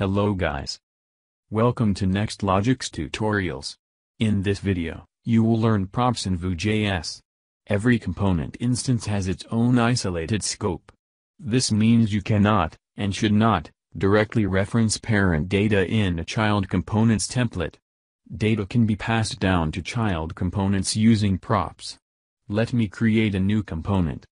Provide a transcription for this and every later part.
Hello guys. Welcome to Nextlogics tutorials. In this video, you will learn props in Vue.js. Every component instance has its own isolated scope. This means you cannot, and should not, directly reference parent data in a child components template. Data can be passed down to child components using props. Let me create a new component.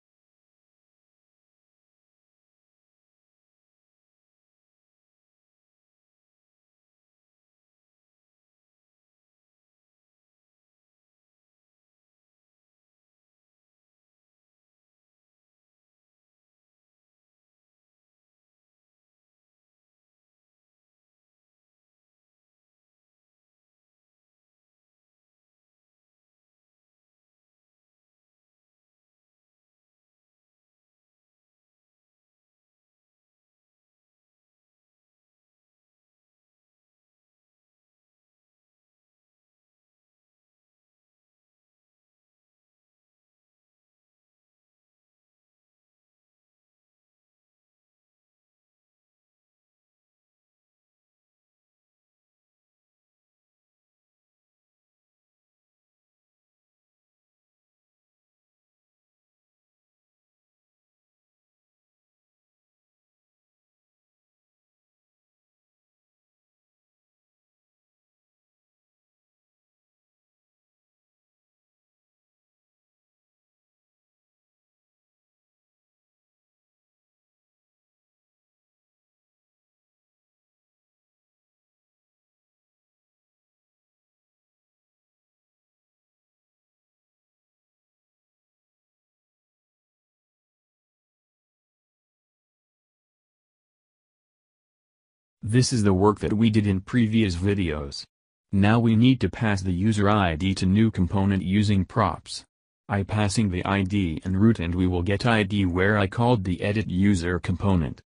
This is the work that we did in previous videos. Now we need to pass the user ID to new component using props. I passing the ID and route and we will get ID where I called the edit user component.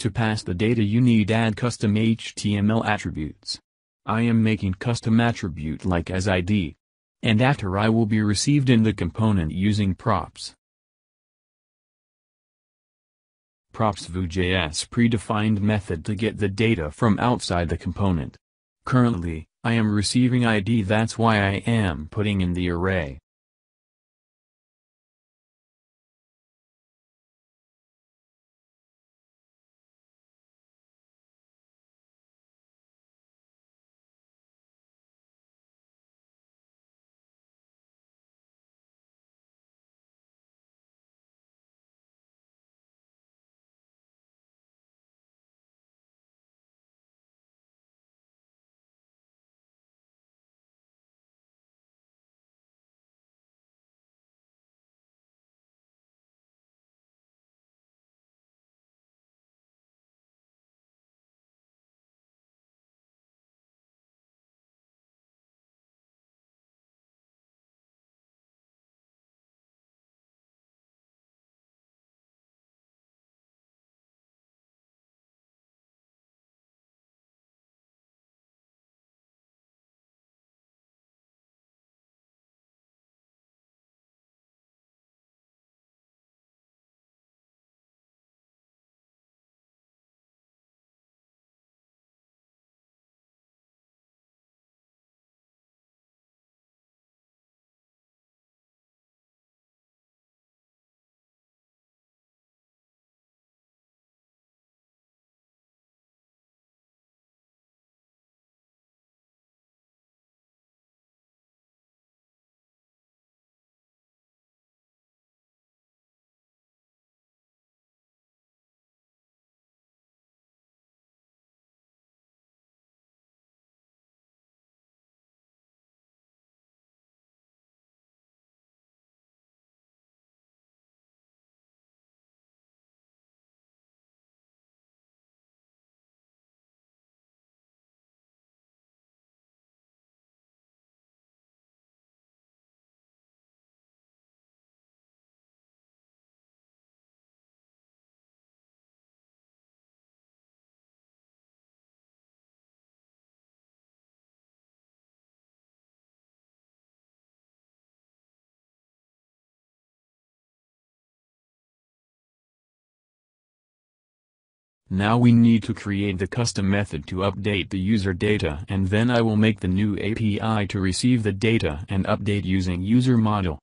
To pass the data you need add custom HTML attributes. I am making custom attribute like as ID. And after I will be received in the component using props. Props Vue.js predefined method to get the data from outside the component. Currently, I am receiving ID that's why I am putting in the array. Now we need to create the custom method to update the user data and then I will make the new API to receive the data and update using user model.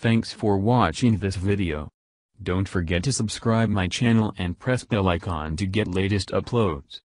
Thanks for watching this video. Don't forget to subscribe my channel and press bell icon to get latest uploads.